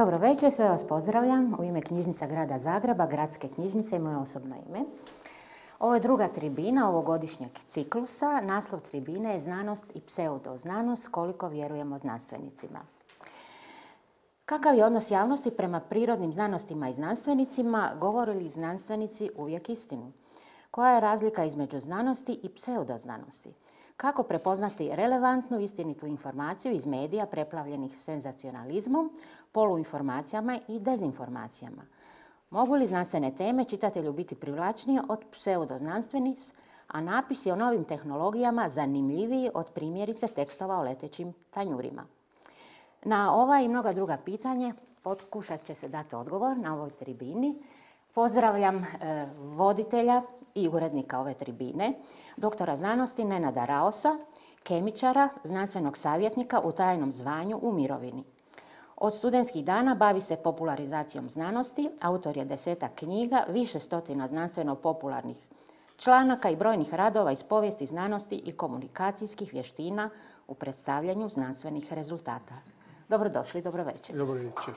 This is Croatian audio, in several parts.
Dobro večer, sve vas pozdravljam u ime knjižnica grada Zagreba, gradske knjižnice i moje osobno ime. Ovo je druga tribina ovogodišnjeg ciklusa. Naslov tribine je znanost i pseudoznanost, koliko vjerujemo znanstvenicima. Kakav je odnos javnosti prema prirodnim znanostima i znanstvenicima, govore li znanstvenici uvijek istinu? Koja je razlika između znanosti i pseudoznanosti? Kako prepoznati relevantnu, istinitu informaciju iz medija preplavljenih senzacionalizmom, poluinformacijama i dezinformacijama? Mogu li znanstvene teme čitatelju biti privlačnije od pseudoznanstvenih, a napisi o novim tehnologijama zanimljiviji od primjerice tekstova o letećim tanjurima? Na ova i mnoga druga pitanje pokušat će se dati odgovor na ovoj tribini. Pozdravljam e, voditelja i urednika ove tribine, doktora znanosti Nenada Raosa, kemičara, znanstvenog savjetnika u trajnom zvanju u mirovini. Od studentskih dana bavi se popularizacijom znanosti, autor je desetak knjiga, više stotina znanstveno-popularnih članaka i brojnih radova iz povijesti znanosti i komunikacijskih vještina u predstavljanju znanstvenih rezultata. Dobrodošli, dobro večer. Dobro večer.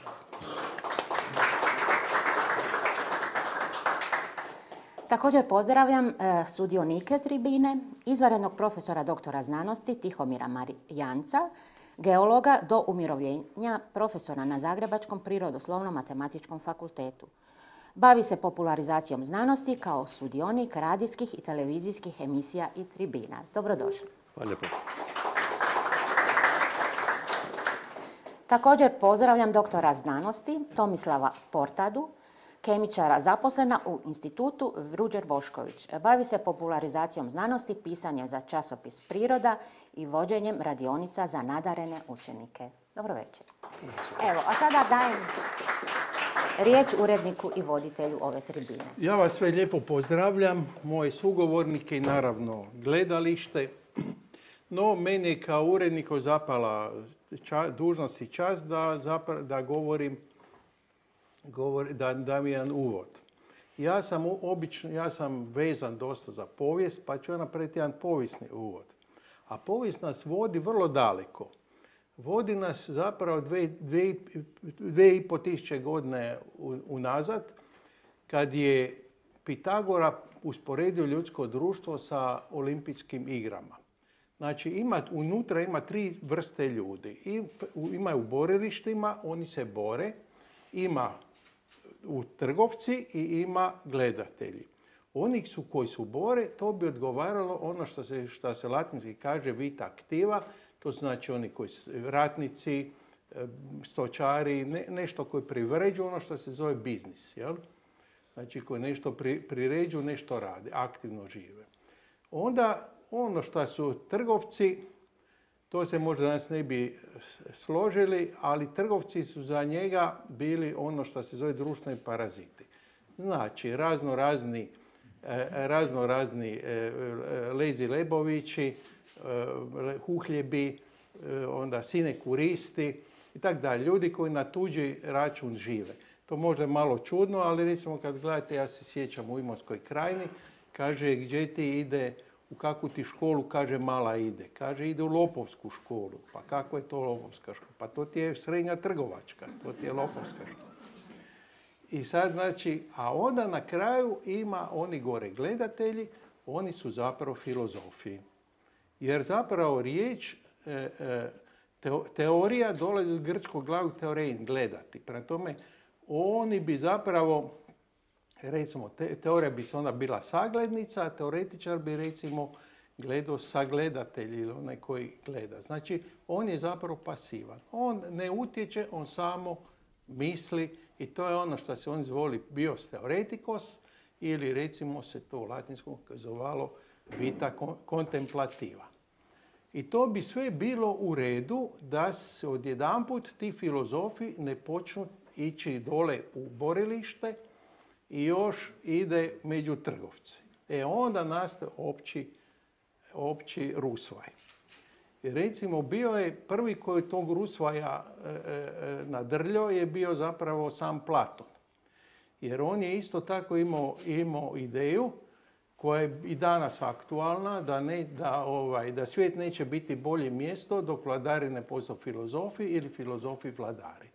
Također pozdravljam e, sudionike tribine, izvarenog profesora doktora znanosti Tihomira Marijanca, geologa do umirovljenja profesora na Zagrebačkom prirodoslovnom matematičkom fakultetu. Bavi se popularizacijom znanosti kao sudionik radijskih i televizijskih emisija i tribina. Dobrodošli. Hvala lijepo. Također pozdravljam doktora znanosti Tomislava Portadu, kemičara zaposlena u institutu Vruđer Bošković. Bavi se popularizacijom znanosti, pisanjem za časopis Priroda i vođenjem radionica za nadarene učenike. Dobro večer. Evo, a sada dajem riječ uredniku i voditelju ove tribine. Ja vas sve lijepo pozdravljam, moje sugovornike i naravno gledalište. No, meni je kao uredniku zapala dužnost i čast da, da govorim govori, da dam jedan uvod. Ja sam obično, ja sam vezan dosta za povijest, pa ću ja napraviti jedan povijesni uvod. A povijest nas vodi vrlo daleko. Vodi nas zapravo dve, dve, i po tisuće godine unazad, kad je Pitagora usporedio ljudsko društvo sa olimpijskim igrama. Znači, ima, unutra ima tri vrste ljudi. I, ima u borilištima, oni se bore. Ima u trgovci i ima gledatelji. Oni su koji su bore, to bi odgovaralo ono što se, što se latinski kaže vita aktiva, to znači oni koji su ratnici, e, stočari, nešto koji privređuju ono što se zove biznis. Jel? Znači koji nešto pri, priređuju, nešto rade, aktivno žive. Onda ono što su trgovci, to se možda danas ne bi složili, ali trgovci su za njega bili ono što se zove društveni paraziti. Znači, razno razni, e, razno razni e, lezi lebovići, e, huhljebi, onda sinekuristi i tako dalje. Ljudi koji na tuđi račun žive. To možda malo čudno, ali recimo kad gledate, ja se sjećam u Imotskoj krajini, kaže gdje ti ide u kakvu ti školu, kaže mala ide. Kaže ide u Lopovsku školu. Pa kako je to Lopovska škola? Pa to ti je srednja trgovačka, to ti je Lopovska škola. I sad znači, a onda na kraju ima oni gore gledatelji, oni su zapravo filozofi. Jer zapravo riječ, e, e, teorija dolazi od grčkog glavu teorein, gledati. Prema tome, oni bi zapravo recimo, teorija bi se onda bila saglednica, a teoretičar bi recimo gledao sagledatelj ili onaj koji gleda. Znači, on je zapravo pasivan. On ne utječe, on samo misli i to je ono što se on zvoli bios teoretikos ili recimo se to u latinskom kazovalo vita kontemplativa. I to bi sve bilo u redu da se odjedanput ti filozofi ne počnu ići dole u borilište, i još ide među trgovce. E onda nastaje opći, opći rusvaj. I recimo bio je prvi koji tog rusvaja e, e, nadrljao je bio zapravo sam Platon. Jer on je isto tako imao, imao ideju koja je i danas aktualna, da, ne, da, ovaj, da svijet neće biti bolje mjesto dok vladari ne postaju filozofi ili filozofi vladari.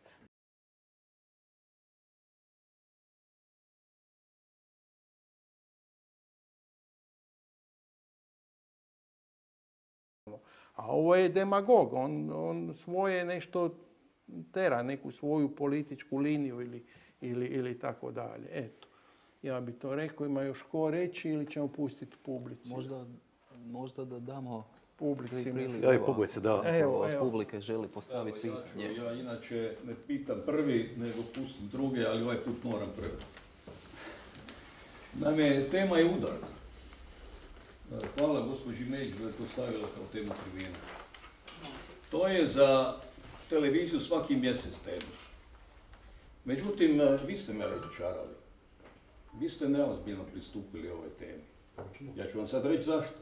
A ovo je demagog, on, on svoje nešto tera, neku svoju političku liniju ili, ili, ili tako dalje. Eto, ja bi to rekao, ima još ko reći ili ćemo pustiti publici? Možda, možda da damo Publici. priliku. Ja i publici, da. Evo, od evo. publike želi postaviti Evo, ja, pitanje. ću, ja inače ne pitam prvi, nego pustim druge, ali ovaj put moram prvi. Naime, tema je udar. Hvala gospođi Među da je to stavila kao temu tribina. To je za televiziju svaki mjesec tema. Međutim, e, vi ste me razočarali. Vi ste neozbiljno pristupili ovoj temi. Ja ću vam sad reći zašto.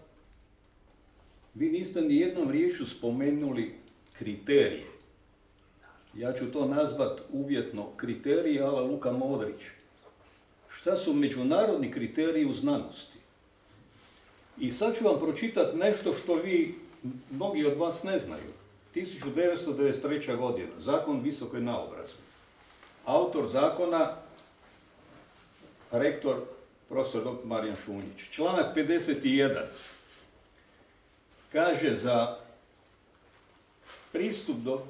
Vi niste ni jednom riječju spomenuli kriterije. Ja ću to nazvat uvjetno kriterije ala Luka Modrić. Šta su međunarodni kriteriji u znanosti? I sad ću vam pročitati nešto što vi, mnogi od vas ne znaju. 1993. godina, zakon visokoj naobrazbi. Autor zakona, rektor, profesor dr. Marijan Šunjić. Članak 51 kaže za pristup do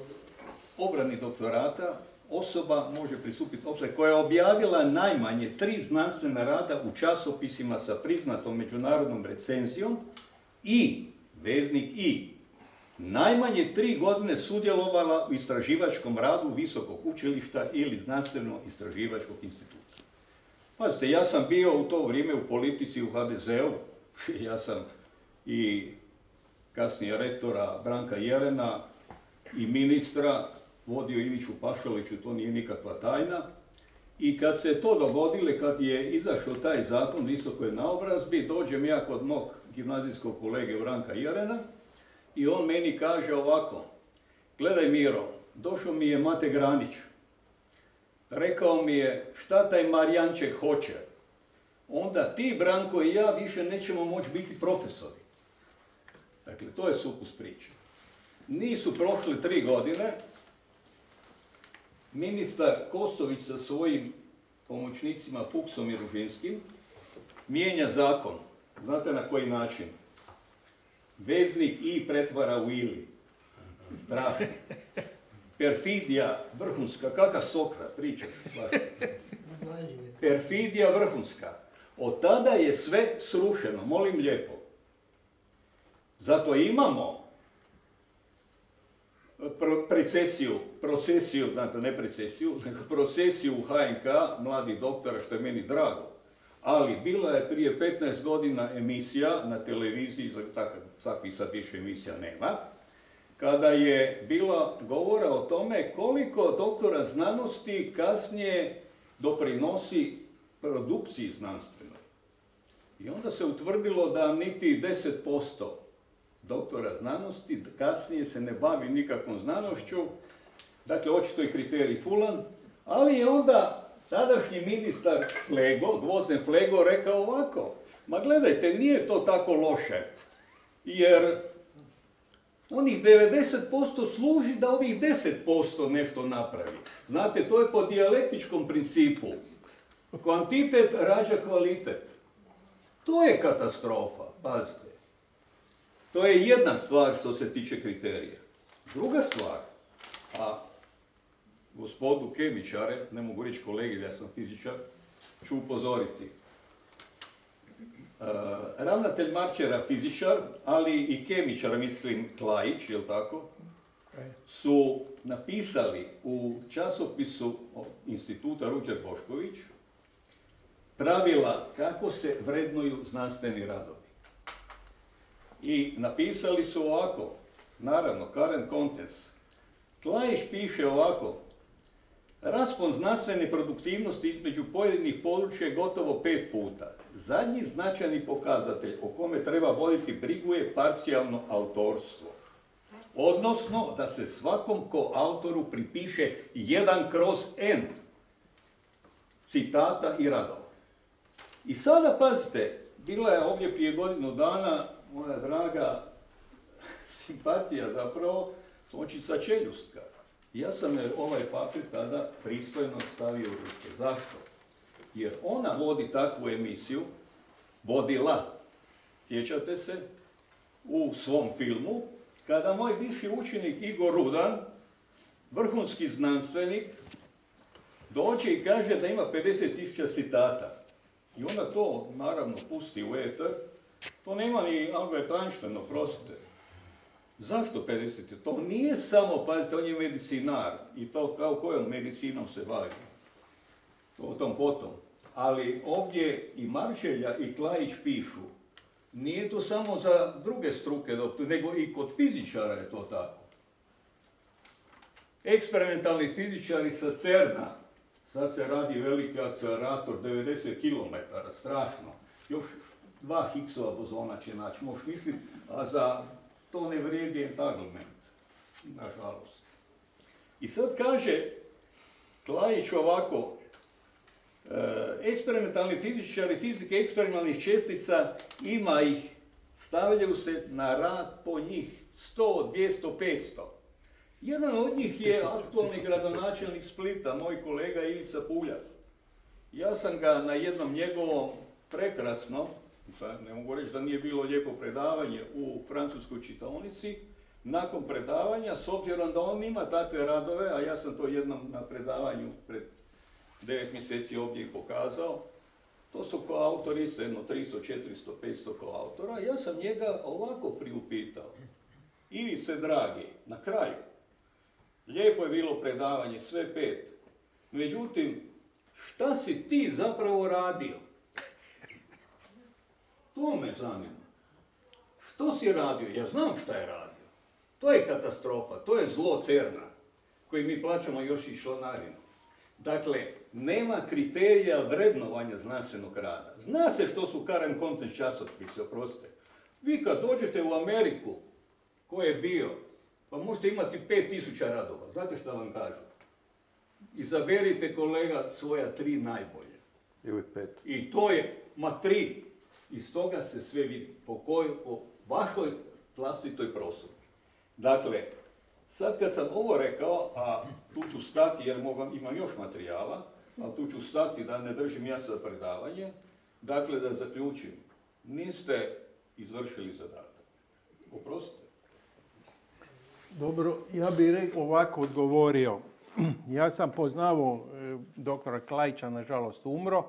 obrani doktorata osoba može pristupiti osoba koja je objavila najmanje tri znanstvena rada u časopisima sa priznatom međunarodnom recenzijom i, veznik i, najmanje tri godine sudjelovala u istraživačkom radu visokog učilišta ili znanstveno-istraživačkog instituta. Pazite, ja sam bio u to vrijeme u politici u HDZ-u, ja sam i kasnije rektora Branka Jelena i ministra vodio Iviću Pašaliću, to nije nikakva tajna. I kad se to dogodilo, kad je izašao taj zakon visokoj naobrazbi, dođem ja kod mog gimnazijskog kolege Branka Jelena i on meni kaže ovako, gledaj Miro, došao mi je Mate Granić, rekao mi je šta taj Marijanček hoće, onda ti Branko i ja više nećemo moći biti profesori. Dakle, to je sukus priče. Nisu prošle tri godine, ministar Kostović sa svojim pomoćnicima Fuksom i Ružinskim mijenja zakon. Znate na koji način? Veznik i pretvara u ili. Strašno. Perfidija vrhunska, kakav Sokrat, pričaš. baš. Perfidija vrhunska. Od tada je sve srušeno, molim lijepo. Zato imamo precesiju, procesiju, znate ne precesiju, nego procesiju u HNK mladih doktora, što je meni drago. Ali bila je prije 15 godina emisija na televiziji, takvih sad više emisija nema, kada je bila govora o tome koliko doktora znanosti kasnije doprinosi produkciji znanstvenoj. I onda se utvrdilo da niti 10% doktora znanosti kasnije se ne bavi nikakvom znanošću, dakle očito je kriterij fulan, ali je onda tadašnji ministar Flego, Gvozden Flego, rekao ovako, ma gledajte, nije to tako loše, jer onih 90% služi da ovih 10% nešto napravi. Znate, to je po dijalektičkom principu. Kvantitet rađa kvalitet. To je katastrofa, pazite. To je jedna stvar što se tiče kriterija. Druga stvar, a gospodu kemičare, ne mogu reći kolegi, ja sam fizičar, ću upozoriti. E, ravnatelj Marčera, fizičar, ali i kemičar, mislim Tlajić, jel tako, su napisali u časopisu instituta Ruđer Bošković pravila kako se vrednuju znanstveni radovi. I napisali su ovako, naravno, current contents. Tlajiš piše ovako, raspon znanstvene produktivnosti između pojedinih područja je gotovo pet puta. Zadnji značajni pokazatelj o kome treba voditi brigu je parcijalno autorstvo. Odnosno, da se svakom ko autoru pripiše jedan kroz n citata i radova. I sada pazite, bila je ovdje prije godinu dana moja draga simpatija zapravo, Tončica Čeljustka. Ja sam je ovaj papir tada pristojno stavio u ruke. Zašto? Jer ona vodi takvu emisiju, vodila, sjećate se, u svom filmu, kada moj bivši učenik Igor Rudan, vrhunski znanstvenik, dođe i kaže da ima 50.000 citata. I onda to, naravno, pusti u eter. To nema ni Albert Einstein, oprostite. Zašto 50? To nije samo, pazite, on je medicinar i to kao kojom medicinom se bavi. O tom potom. Ali ovdje i Maršelja i Klajić pišu. Nije to samo za druge struke, nego i kod fizičara je to tako. Eksperimentalni fizičari sa CERNA, sad se radi veliki akcelerator, 90 km, strašno. Još dva Higgsova bozona će naći, možeš misliti, a za to ne vrijedi entanglement, nažalost. I sad kaže Klajić ovako, e, eksperimentalni fizičari fizike eksperimentalnih čestica ima ih, stavljaju se na rad po njih 100, 200, 500. Jedan od njih je aktualni gradonačelnik Splita, moj kolega Ivica Puljac. Ja sam ga na jednom njegovom prekrasno, ne mogu reći da nije bilo lijepo predavanje u francuskoj čitaonici, nakon predavanja, s obzirom da on ima takve radove, a ja sam to jednom na predavanju pred devet mjeseci ovdje i pokazao, to su koautori, jedno 300, 400, 500 koautora, ja sam njega ovako priupitao. Ivice dragi, na kraju, lijepo je bilo predavanje, sve pet. Međutim, šta si ti zapravo radio? To me zanima. Što si radio? Ja znam šta je radio. To je katastrofa, to je zlo Cerna, koji mi plaćamo još i članarinu. Dakle, nema kriterija vrednovanja znanstvenog rada. Zna se što su current content časopise, oprostite. Vi kad dođete u Ameriku, ko je bio, pa možete imati 5000 radova. Znate što vam kažu? Izaberite kolega svoja tri najbolje. Ili pet. I to je, ma tri. Iz toga se sve vidi po kojoj, po vašoj vlastitoj prosudi. Dakle, sad kad sam ovo rekao, a tu ću stati jer imam još materijala, a tu ću stati da ne držim ja za predavanje, dakle da zaključim, niste izvršili zadatak. Oprostite. Dobro, ja bih ovako odgovorio. Ja sam poznavao e, doktora Klajča, nažalost umro,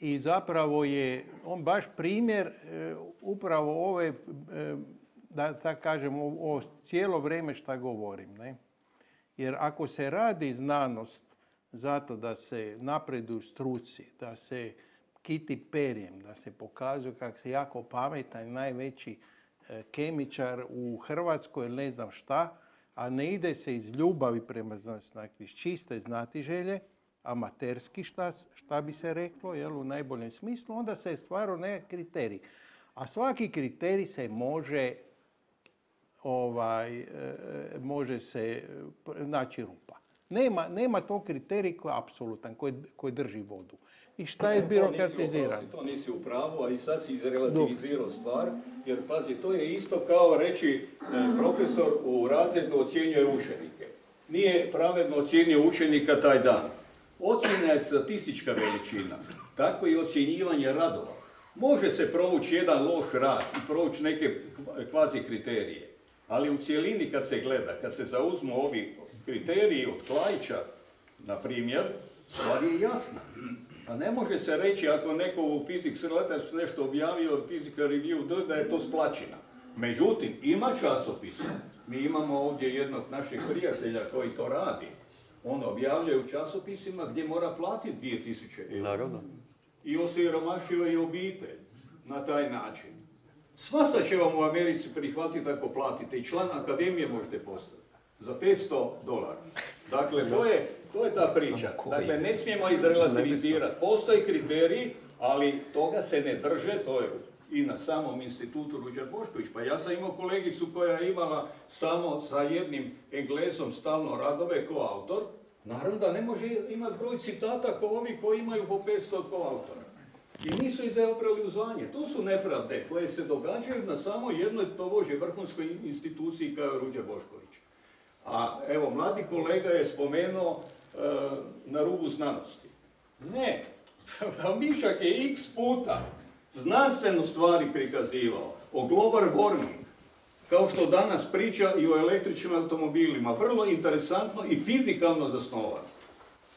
i zapravo je on baš primjer e, upravo ove, e, da tako kažem, o, cijelo vrijeme šta govorim. Ne? Jer ako se radi znanost zato da se napreduju struci, da se kiti perjem, da se pokazuje kako se jako pametan najveći e, kemičar u Hrvatskoj ili ne znam šta, a ne ide se iz ljubavi prema znanosti, iz čiste znatiželje, amaterski šta, šta bi se reklo, jel, u najboljem smislu, onda se stvarao nekakav kriterij. A svaki kriterij se može ovaj, e, može se naći rupa. Nema, nema tog kriterija koji je apsolutan, koji, koji drži vodu. I šta je birokratizirano? To nisi u pravu, a i sad si izrelativizirao stvar, jer pazi, to je isto kao reći e, profesor u razredu ocjenjuje učenike. Nije pravedno ocjenio učenika taj dan. Ocjena je statistička veličina, tako i ocjenjivanje radova. Može se provući jedan loš rad i provući neke kvazi kriterije, ali u cijelini kad se gleda, kad se zauzmu ovi kriteriji od Klajića, na primjer, stvar je jasna. A ne može se reći ako neko u Physics Letters nešto objavio od Physical Review da je to splačina. Međutim, ima časopis. Mi imamo ovdje jednog našeg prijatelja koji to radi on objavljuje u časopisima gdje mora platiti 2000 eura. Naravno. I osiromašio i obitelj na taj način. Svašta će vam u Americi prihvatiti ako platite i član akademije možete postati. Za 500 dolara. Dakle, to je, to je ta priča. Dakle, ne smijemo izrelativizirati. Postoji kriteriji, ali toga se ne drže, to je i na samom institutu Ruđer Bošković. Pa ja sam imao kolegicu koja je imala samo sa jednim englezom stalno radove ko autor. Naravno da ne može imati broj citata ko ovi koji imaju po 500 ko autora. I nisu izabrali u zvanje. To su nepravde koje se događaju na samo jednoj tobože vrhunskoj instituciji kao Ruđer Bošković. A evo, mladi kolega je spomenuo e, na rubu znanosti. Ne, Mišak je x puta znanstvenu stvari prikazivao, o global warming, Kao što danas priča i o električnim automobilima. Vrlo interesantno i fizikalno zasnovano.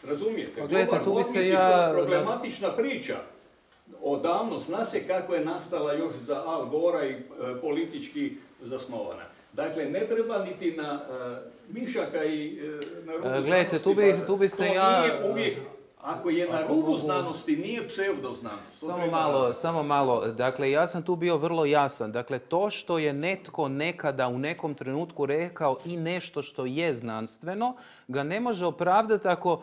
Razumijete? Pa gledajte, tu bi se ja- Problematična priča. Odavno zna se kako je nastala još za Al Gora i e, politički zasnovana. Dakle, ne treba niti na e, mišaka i e, na E, gledajte, tu bi- tu bi se to ja- nije uvijek, ako je na Ako rubu znanosti, nije pseudoznanost. Samo treba malo, samo malo. Dakle, ja sam tu bio vrlo jasan. Dakle, to što je netko nekada u nekom trenutku rekao i nešto što je znanstveno, ga ne može opravdati ako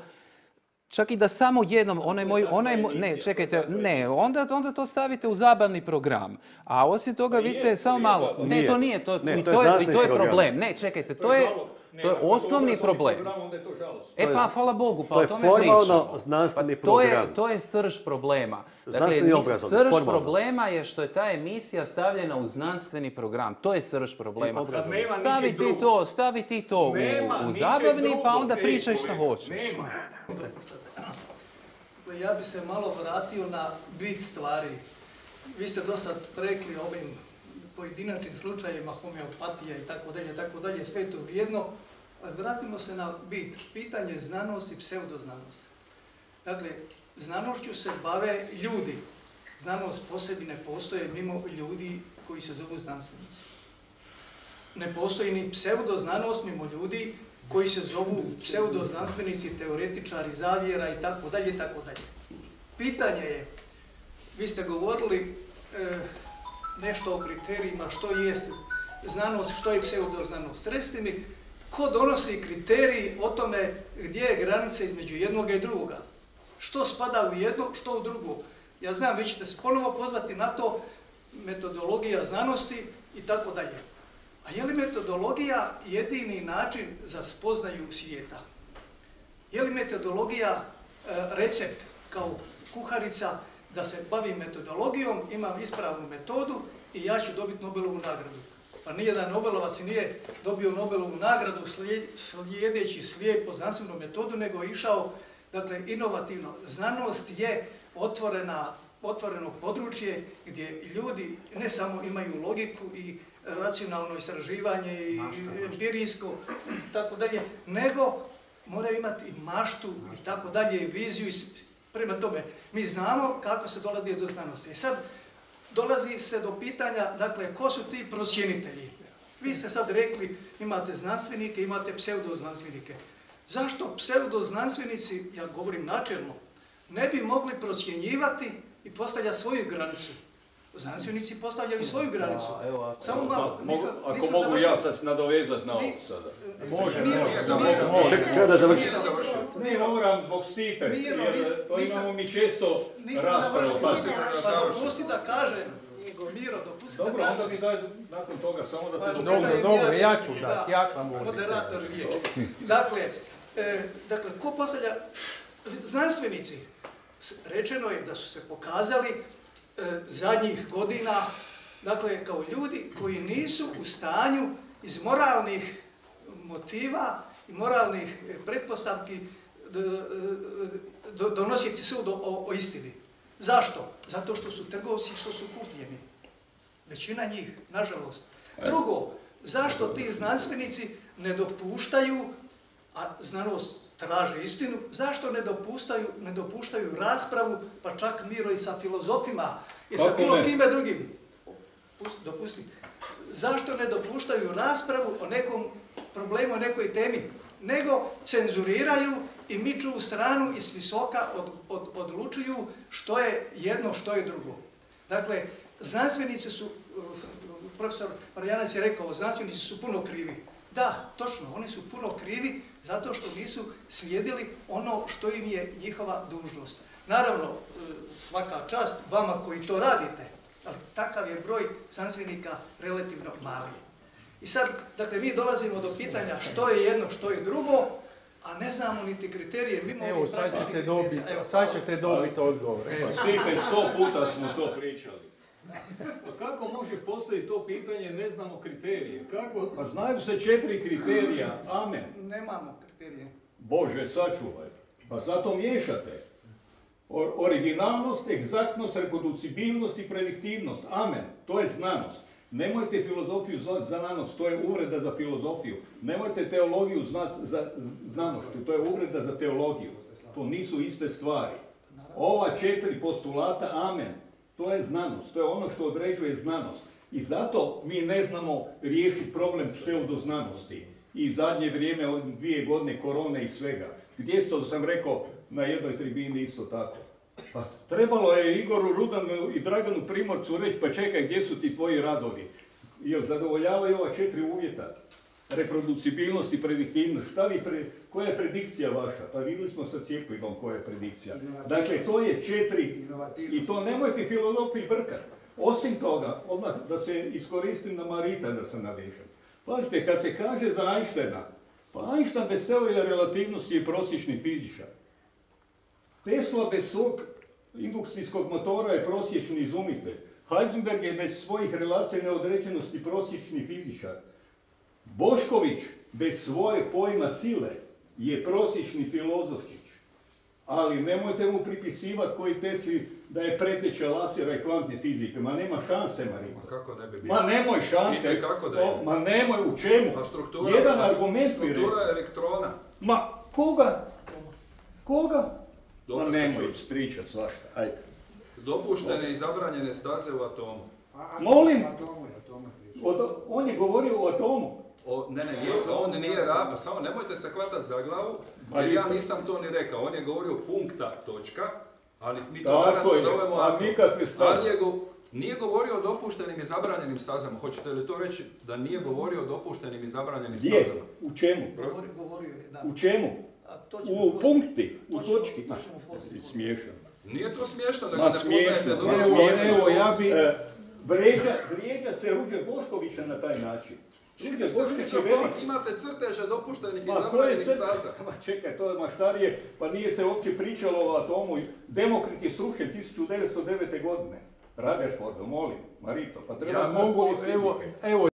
Čak i da samo jednom, onaj moj, onaj moj, ne, čekajte, ne, onda, onda to stavite u zabavni program. A osim toga, vi ste, samo malo, ne, to nije, to, Ne, i to je to je, i to je problem. Ne, čekajte, to je, to je osnovni problem. onda je to. E pa, hvala Bogu, pa to o je tome formalno pričamo. znanstveni Pa to je, program. to je srž problema. Dakle, obrazovni, srž formalno. problema je što je ta emisija stavljena u znanstveni program. To je srž problema. Stavi ti to, stavi ti to u- Nema u, ničeg zabavni, pa onda ej, pričaj šta kolega, hoćeš. Nema. Ja bi se malo vratio na bit stvari. Vi ste do sad rekli ovim pojedinačnim slučajevima homeopatija i tako dalje, tako dalje, sve to vrijedno. Vratimo se na bit. Pitanje znanost i pseudoznanost. Dakle, znanošću se bave ljudi. Znanost posebi ne postoje mimo ljudi koji se zovu znanstvenici. Ne postoji ni pseudoznanost mimo ljudi koji se zovu pseudoznanstvenici, teoretičari zavjera i tako dalje, tako dalje. Pitanje je, vi ste govorili e, nešto o kriterijima, što je znanost, što je pseudoznanost. Recite mi, ko donosi kriterij o tome gdje je granica između jednoga i drugoga? Što spada u jedno, što u drugo? Ja znam, vi ćete se ponovo pozvati na to, metodologija znanosti i tako dalje. A je li metodologija jedini način za spoznaju svijeta? Je li metodologija e, recept kao kuharica da se bavim metodologijom, imam ispravnu metodu i ja ću dobiti Nobelovu nagradu? Pa nijedan Nobelovac nije dobio Nobelovu nagradu slijed- slijedeći slijepo znanstvenu metodu, nego je išao dakle, inovativno. Znanost je otvorena, otvoreno područje gdje ljudi ne samo imaju logiku i racionalno istraživanje i empirijsko tako dalje, nego moraju imati i maštu i tako dalje, i viziju. i Prema tome, mi znamo kako se dolazi do znanosti. I sad dolazi se do pitanja, dakle, ko su ti procjenitelji? Vi ste sad rekli, imate znanstvenike, imate pseudoznanstvenike. Zašto pseudoznanstvenici, ja govorim načelno, ne bi mogli procjenjivati i postavljati svoju granicu? Znanstvenici postavljaju svoju granicu. Da, evo, ako- Samo malo, Pa, mogu- nisam, ako nisam mogu završio. ja sad nadovezati na ovo sada. Može, može, kada završi. Ne moram zbog Stipe, jer to nisam- imamo mi često raspravu. završio, Pa, pa dopusti da kažem. Miro, dopusti da dobro, onda kažem. mi daj nakon toga samo da Pa, te dobro, dopusti. Dobro, dobro, ja ću Da. dati, ja sam ovdje. Moderator riječi. Dakle, e, dakle, ko postavlja, znanstvenici, rečeno je da su se pokazali zadnjih godina, dakle, kao ljudi koji nisu u stanju iz moralnih motiva i moralnih e, pretpostavki d- d- donositi sud o, o istini. Zašto? Zato što su trgovci, što su kupljeni. Većina njih, nažalost. Drugo, zašto ti znanstvenici ne dopuštaju, a znanost traži istinu, zašto ne dopuštaju, ne dopuštaju raspravu, pa čak miro i sa filozofima i sa bilo kime drugim? Pusti, dopusti. Zašto ne dopuštaju raspravu o nekom problemu, o nekoj temi, nego cenzuriraju i miču u stranu i s visoka od, od, odlučuju što je jedno, što je drugo. Dakle, znanstvenici su, profesor Marjanac je rekao, znanstvenici su puno krivi. Da, točno, oni su puno krivi zato što nisu slijedili ono što im je njihova dužnost. Naravno, uh, svaka čast vama koji to radite, ali takav je broj znanstvenika relativno mali. I sad, dakle, mi dolazimo do pitanja što je jedno, što je drugo, a ne znamo niti kriterije. Mimo Evo, sad ćete dobiti, Evo, sad hvala. ćete dobiti odgovor. Evo. Stipe, sto puta smo to pričali. Pa kako možeš postaviti to pitanje, ne znamo kriterije? Kako? Pa znaju se četiri kriterija, amen. Nemamo kriterije. Bože, sačuvaj. Pa zato miješate. O- originalnost, egzaktnost, reproducibilnost i prediktivnost. Amen. To je znanost. Nemojte filozofiju zvati znanost, to je uvreda za filozofiju. Nemojte teologiju znati za znanošću, to je uvreda za teologiju. To nisu iste stvari. Ova četiri postulata, amen, to je znanost, to je ono što određuje znanost. I zato mi ne znamo riješiti problem pseudoznanosti. I zadnje vrijeme, dvije godine korone i svega. Gdje to sam rekao na jednoj tribini isto tako. Pa trebalo je Igoru Rudanu i Draganu Primorcu reći, pa čekaj, gdje su ti tvoji radovi? Jel zadovoljavaju ova četiri uvjeta? Reproducibilnost i prediktivnost. Šta vi pre... Koja je predikcija vaša? Pa vidjeli smo sa cijepivom koja je predikcija. Dakle, to je četiri... I to nemojte filozofiji brkati. Osim toga, odmah da se iskoristim na Marita da se navežem. Pazite, kad se kaže za Einsteina, pa Einstein bez teorije relativnosti je prosječni fizičar. Tesla bez svog indukcijskog motora je prosječni izumitelj. Heisenberg je bez svojih relacija neodređenosti prosječni fizičar. Bošković bez svoje pojma sile je prosječni filozofčić. Ali nemojte mu pripisivati koji Tesli da je preteća lasera i kvantne fizike. Ma nema šanse, Marito. Ma kako ne bi bilo? Ma nemoj šanse. Ide kako da je? Ma nemoj, u čemu? Pa struktura, Jedan pa argument struktura reci. elektrona. Ma koga? Koga? Dobro Ma nemoj čuli. pričat svašta, ajde. Dopuštene i zabranjene staze u atomu. Molim? On je govorio o atomu. O, ne, ne, nije, on nije raba, samo nemojte se hvatati za glavu, jer ja to- nisam to ni rekao. On je govorio punkta, točka, ali mi to Tako danas je, zovemo a. Ali je go- nije govorio o dopuštenim i zabranjenim stazama. Hoćete li to reći da nije govorio o dopuštenim i zabranjenim Gdje? stazama? U čemu? Govori, govorio je, da. U čemu? A to ćemo U punkti, u točki. Smiješan. Nije to smiješno, nego Ma ne poznajete dobro Evo, smiješno. evo, ja bi- E, Vrijeđa, vrijeđa se Ruđer Boškovića na taj način. Ruđer Čekaj, se Bošković je vrijeđa, velik. pa imate crteže dopuštenih i zabranjenih staza. Ma čekaj, to je maštarije, pa nije se uopće pričalo o atomu. Demokrit je srušen 1909. godine. Rutherfordu, molim, Marito, pa treba Ja mogu, evo, evo,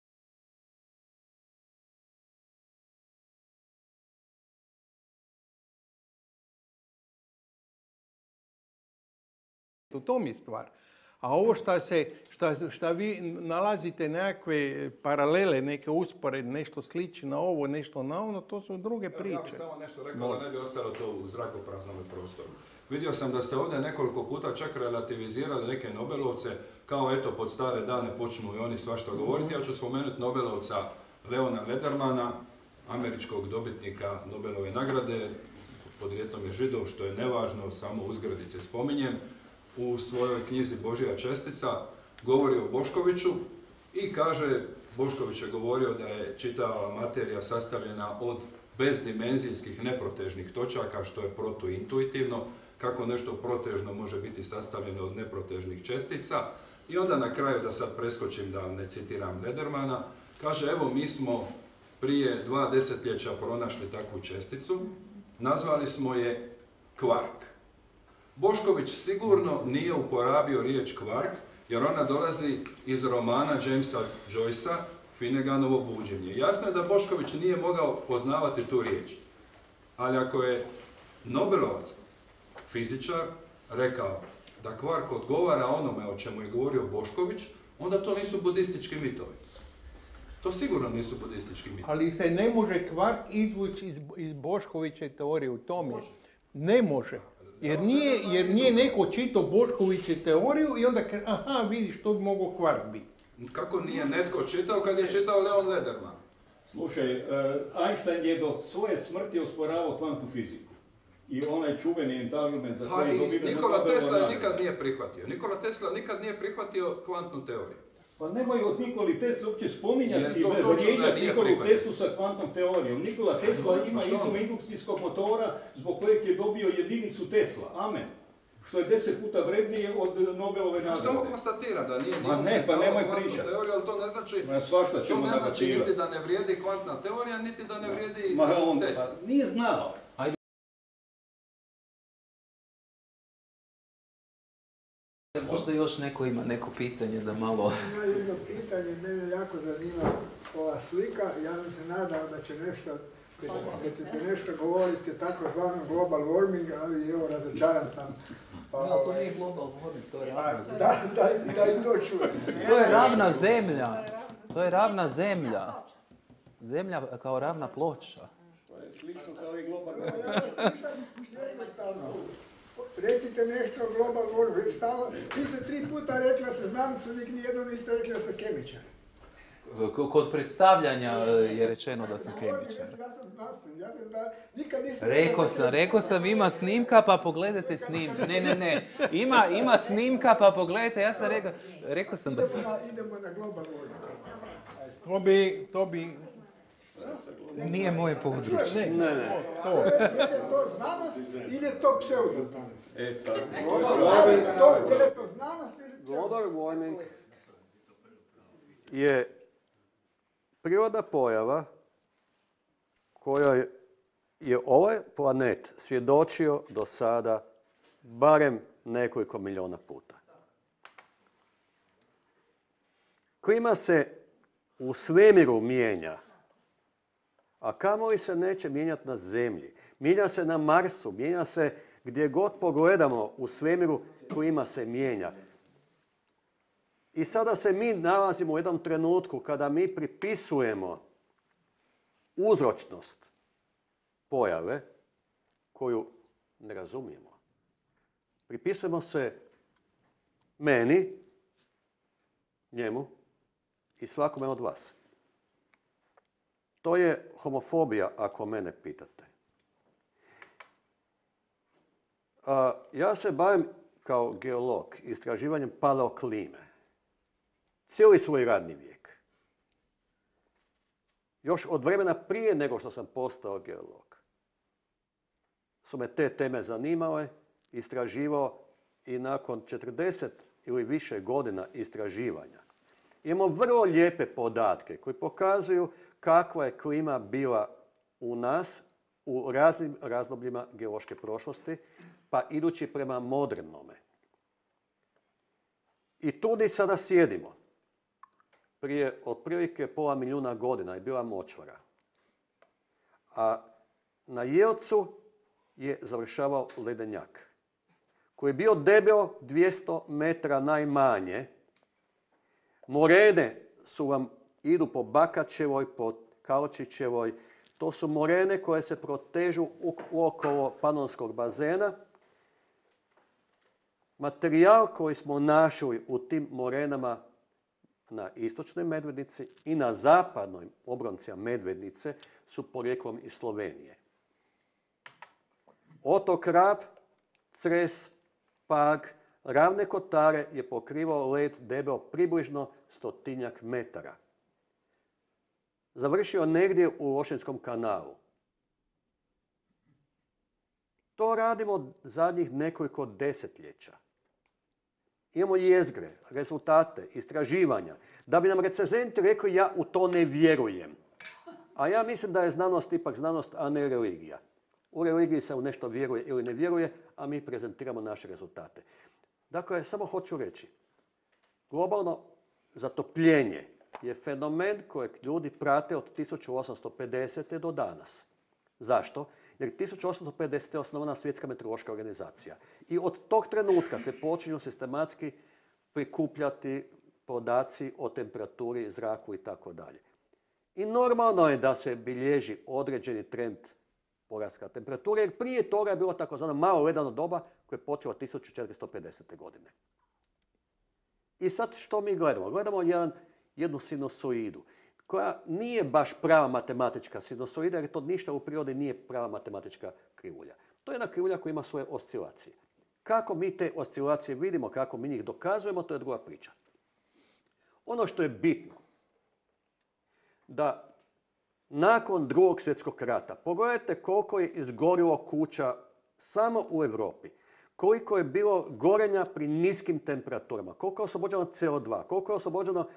u tom je stvar. A ovo šta se, šta, šta vi nalazite nekakve paralele, neke uspored, nešto sliči na ovo, nešto na ono, to su druge Evo, Ja priče. bih samo nešto rekao da ne bi ostalo to u zrakopraznom prostoru. Vidio sam da ste ovdje nekoliko puta čak relativizirali neke Nobelovce, kao eto pod stare dane počnu i oni svašta govoriti. Ja ću spomenuti Nobelovca Leona Ledermana, američkog dobitnika Nobelove nagrade, podrijetlom je židov, što je nevažno, samo uzgradice spominjem. U svojoj knjizi Božja čestica govori o Boškoviću i kaže, Bošković je govorio da je čitava materija sastavljena od bezdimenzijskih neprotežnih točaka, što je protuintuitivno, kako nešto protežno može biti sastavljeno od neprotežnih čestica. I onda na kraju, da sad preskočim da ne citiram Ledermana, kaže evo mi smo prije dva desetljeća pronašli takvu česticu, nazvali smo je kvark. Bošković sigurno nije uporabio riječ kvark, jer ona dolazi iz romana Jamesa Joycea, Finneganovo buđenje. Jasno je da Bošković nije mogao poznavati tu riječ. Ali ako je Nobelovac, fizičar, rekao da kvark odgovara onome o čemu je govorio Bošković, onda to nisu budistički mitovi. To sigurno nisu budistički mitovi. Ali se ne može kvark izvući iz, iz Boškoviće teorije u tome. Ne može. Jer nije, jer nije neko čitao Boškoviće teoriju i onda kaže, aha, vidiš, to bi mogao kvark biti. Kako nije netko čitao kad je čitao Leon Lederman? Slušaj, e, Einstein je do svoje smrti osporavao kvantnu fiziku. I onaj čuveni entanglement za Pa koji Nikola Tesla nikad nije prihvatio. Nikola Tesla nikad nije prihvatio kvantnu teoriju. Pa nemoj od Nikoli Tesla uopće spominjati i vrijeđati Nikolu? Teslu sa kvantnom teorijom. Nikola Tesla Pa ima što izum indukcijskog motora zbog kojeg je dobio jedinicu Tesla. Amen. Što je deset puta vrednije od Nobelove samo nagrade. konstatiram da nije Ma ne, pa nemoj kvantnu pričat. teoriju, ali to ne znači, Ma svašta to ćemo ne znači niti da ne vrijedi kvantna teorija, niti da ne vrijedi Ma on, Tesla. pa nije znao. Možda još neko ima neko pitanje da malo... Ima jedno pitanje, mene jako zanima ova slika, ja sam se nadao da će nešto, da će- da ćete nešto govoriti o takozvanom global warming, ali evo razočaran sam. Pa, to ovaj, nije global warming, to je a, ravna zemlja. da, da, da i to čujem. To je ravna zemlja. To je ravna zemlja. Zemlja kao ravna ploča. To je slično kao i pitam jednostavno. Recite nešto o global warming. Stalno, vi ste tri puta rekli da se znanstvenik, nijednom niste rekli da ste kemičar. Kod predstavljanja je rečeno da sam kemičar. Sam, sam sam Rekao sam, rekao sam ima snimka pa pogledajte snimku. Ne, ne, ne. Ima, ima snimka pa pogledajte. Ja sam rekao, rekao sam da sam... Idemo na, idemo na global warming. To bi, to bi, Nije moje područje. ne, Ne, ne. to. Je li to znanost ili je to pseudoznanost? E, tako. To, je li to znanost ili pseudoznanost? Global warming je prirodna pojava kojoj je ovaj planet svjedočio do sada barem nekoliko milijuna puta. Klima se u svemiru mijenja, a kamoli se neće mijenjati na Zemlji. Mijenja se na Marsu, mijenja se gdje god pogledamo u svemiru, klima se mijenja. I sada se mi nalazimo u jednom trenutku kada mi pripisujemo uzročnost pojave koju ne razumijemo. Pripisujemo se meni, njemu i svakome od vas. To je homofobija ako mene pitate. Ja se bavim kao geolog istraživanjem paleoklime cijeli svoj radni vijek. Još od vremena prije nego što sam postao geolog. Su me te teme zanimale, istraživao i nakon 40 ili više godina istraživanja imamo vrlo lijepe podatke koji pokazuju kakva je klima bila u nas u raznim razdobljima geološke prošlosti, pa idući prema modernome. I tu di sada sjedimo prije otprilike pola milijuna godina je bila močvara. A na Jelcu je završavao ledenjak koji je bio debeo 200 metra najmanje. Morene su vam, idu po Bakačevoj, po Kalčićevoj. To su morene koje se protežu okolo Panonskog bazena. Materijal koji smo našli u tim morenama na istočnoj Medvednici i na zapadnoj obroncima Medvednice su porijeklom iz Slovenije. Otok Rab, Cres, Pag, Ravne Kotare je pokrivao led debel približno stotinjak metara. Završio negdje u Lošinjskom kanalu. To radimo zadnjih nekoliko desetljeća. Imamo jezgre, rezultate, istraživanja. Da bi nam recenzenti rekli ja u to ne vjerujem. A ja mislim da je znanost ipak znanost, a ne religija. U religiji se u nešto vjeruje ili ne vjeruje, a mi prezentiramo naše rezultate. Dakle, samo hoću reći, globalno zatopljenje je fenomen kojeg ljudi prate od 1850. do danas. Zašto? Jer 1850. je osnovana svjetska meteorološka organizacija. I od tog trenutka se počinju sistematski prikupljati podaci o temperaturi, zraku i tako dalje. I normalno je da se bilježi određeni trend porasta temperature, jer prije toga je bilo takozvano malo ledano doba koje je počelo 1450. godine. I sad što mi gledamo? Gledamo jedan, jednu sinusoidu koja nije baš prava matematička sinusoida, jer to ništa u prirodi nije prava matematička krivulja. To je jedna krivulja koja ima svoje oscilacije. Kako mi te oscilacije vidimo, kako mi njih dokazujemo, to je druga priča. Ono što je bitno, da nakon drugog svjetskog rata, pogledajte koliko je izgorilo kuća samo u Europi, koliko je bilo gorenja pri niskim temperaturama, koliko je oslobođeno CO2, koliko je oslobođeno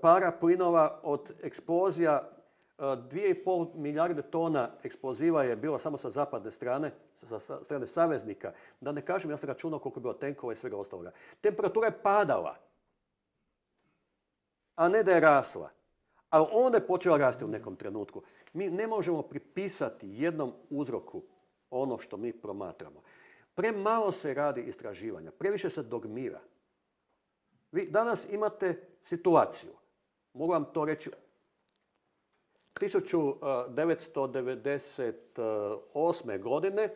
para plinova od eksplozija, e, 2,5 milijarde tona eksploziva je bilo samo sa zapadne strane, sa sa strane saveznika. Da ne kažem, ja sam računao koliko je bilo tenkova i svega ostaloga. Temperatura je padala, a ne da je rasla. Ali onda je počela rasti u nekom trenutku. Mi ne možemo pripisati jednom uzroku ono što mi promatramo. Premalo se radi istraživanja, previše se dogmira. Vi danas imate situaciju, mogu vam to reći, 1998. godine eh,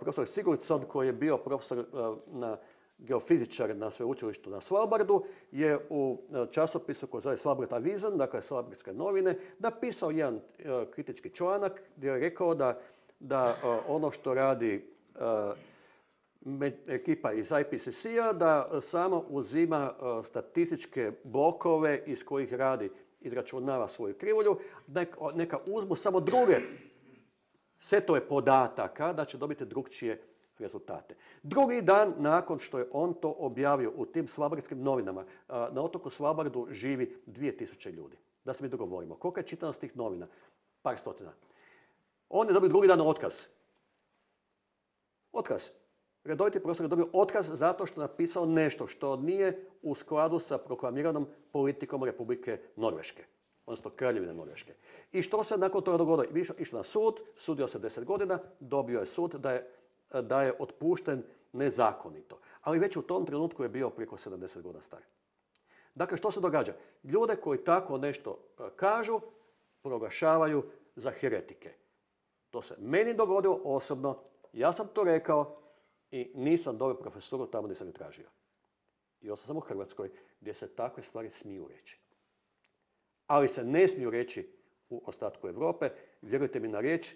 profesor Sigurdsson koji je bio profesor na geofizičar na sveučilištu na Svalbardu je u časopisu koji zove Svalbard Avisen, dakle Svalbardske novine, napisao jedan kritički članak gdje je rekao da, da ono što radi ekipa iz IPCC-a da samo uzima statističke blokove iz kojih radi izračunava svoju krivulju, neka uzmu samo druge setove podataka da će dobiti drugčije rezultate. Drugi dan nakon što je on to objavio u tim svabarskim novinama, na otoku Svabardu živi 2000 ljudi. Da se mi dogovorimo. Kolika je čitanost tih novina? Par stotina. On je dobio drugi dan otkaz. Otkaz redoviti profesor je dobio otkaz zato što je napisao nešto što nije u skladu sa proklamiranom politikom Republike Norveške, odnosno Kraljevine Norveške. I što se nakon toga dogodilo? Išao na sud, sudio se 10 godina, dobio je sud da je, da je otpušten nezakonito. Ali već u tom trenutku je bio preko 70 godina star. Dakle, što se događa? Ljude koji tako nešto e, kažu, proglašavaju za heretike. To se meni dogodilo osobno, ja sam to rekao, i nisam dobio profesoru tamo gdje sam ju tražio. I ostao sam u Hrvatskoj gdje se takve stvari smiju reći. Ali se ne smiju reći u ostatku Europe. Vjerujte mi na riječ,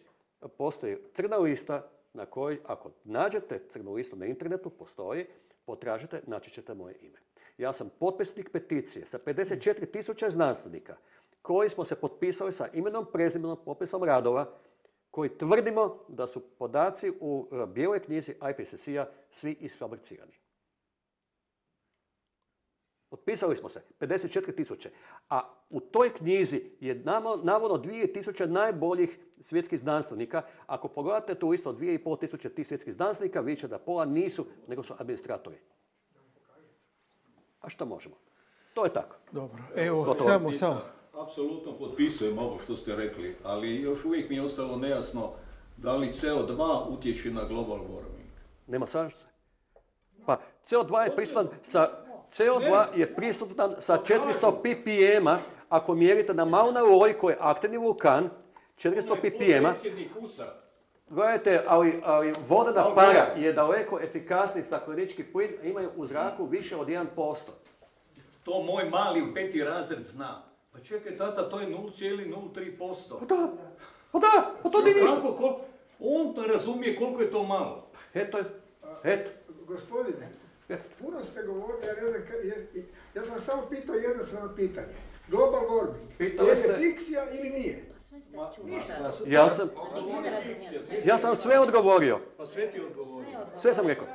postoji crna lista na kojoj, ako nađete crnu listu na internetu, postoji, potražite, naći ćete moje ime. Ja sam potpisnik peticije sa 54 tisuća znanstvenika koji smo se potpisali sa imenom, prezimenom, popisom radova koji tvrdimo da su podaci u e, bijeloj knjizi IPCC-a svi isfabricirani. Potpisali smo se, 54 tisuće. A u toj knjizi je navodno 2000 najboljih svjetskih znanstvenika. Ako pogledate tu isto 2500 tisuće tih svjetskih znanstvenika, vidite da pola nisu, nego su administratori. A što možemo? To je tako. Dobro, evo, samo, samo. Apsolutno potpisujem ovo što ste rekli, ali još uvijek mi je ostalo nejasno da li CO2 utječe na global warming. Nema sažice. Pa CO2 je prisutan sa CO2 je prisutan sa 400 ppm-a ako mjerite na Mauna Loa koji je aktivni vulkan, 400 ppm-a. Gledajte, ali, ali vodena para je daleko efikasniji staklenički plin, imaju u zraku više od 1%. To moj mali u peti razred zna. Pa čekaj, tata, to je 0,03%. Pa da, pa da, pa to nije ništa. On ne razumije koliko je to malo. Eto, eto. Gospodine, puno ste govorili, ja ne znam, ja sam samo pitao jednostavno pitanje. Global warming, je li fikcija ili nije? Ja sam, ja sam sve odgovorio. Pa sve ti odgovorio. Sve sam rekao.